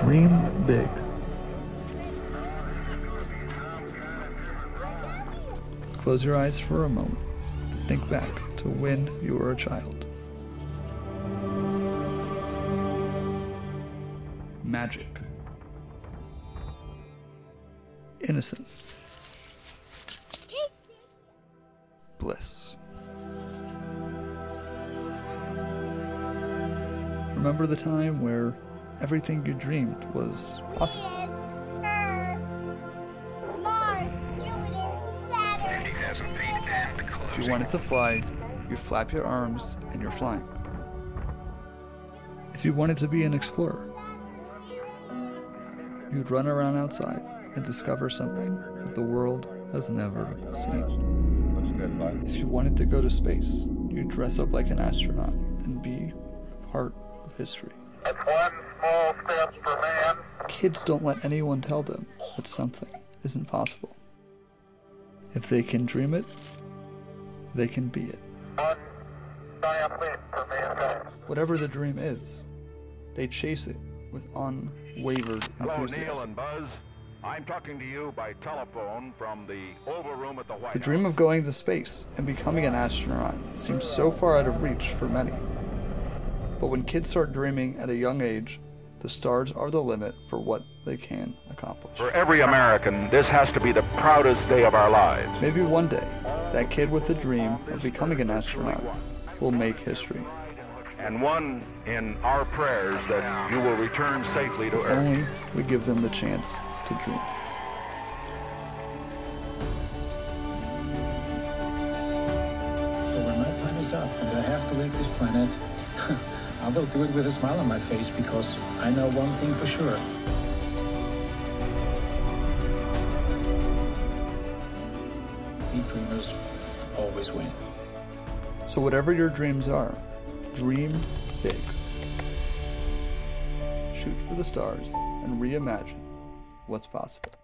Dream big. Close your eyes for a moment. Think back to when you were a child. Magic. Innocence. Bliss. Remember the time where everything you dreamed was possible? Venus, Earth, Mars, Jupiter, If you wanted to fly, you flap your arms and you're flying. If you wanted to be an explorer, you'd run around outside and discover something that the world has never seen. If you wanted to go to space, you'd dress up like an astronaut and be a part of history. That's one small step for man, Kids don't let anyone tell them that something isn't possible. If they can dream it, they can be it. one giant leap for mankind. Whatever the dream is, they chase it with unwavered Hello, Neil enthusiasm. and Buzz. I'm talking to you by telephone from the Oval Room at the White The dream of going to space and becoming an astronaut seems so far out of reach for many. But when kids start dreaming at a young age, the stars are the limit for what they can accomplish. For every American, this has to be the proudest day of our lives. Maybe one day, that kid with the dream of becoming an astronaut will make history. And one in our prayers that you will return safely to If Earth. only we give them the chance to dream. So when my time is up and I have to leave this planet, I will do it with a smile on my face because I know one thing for sure. Dreamers always win. So, whatever your dreams are, dream big. Shoot for the stars and reimagine what's possible.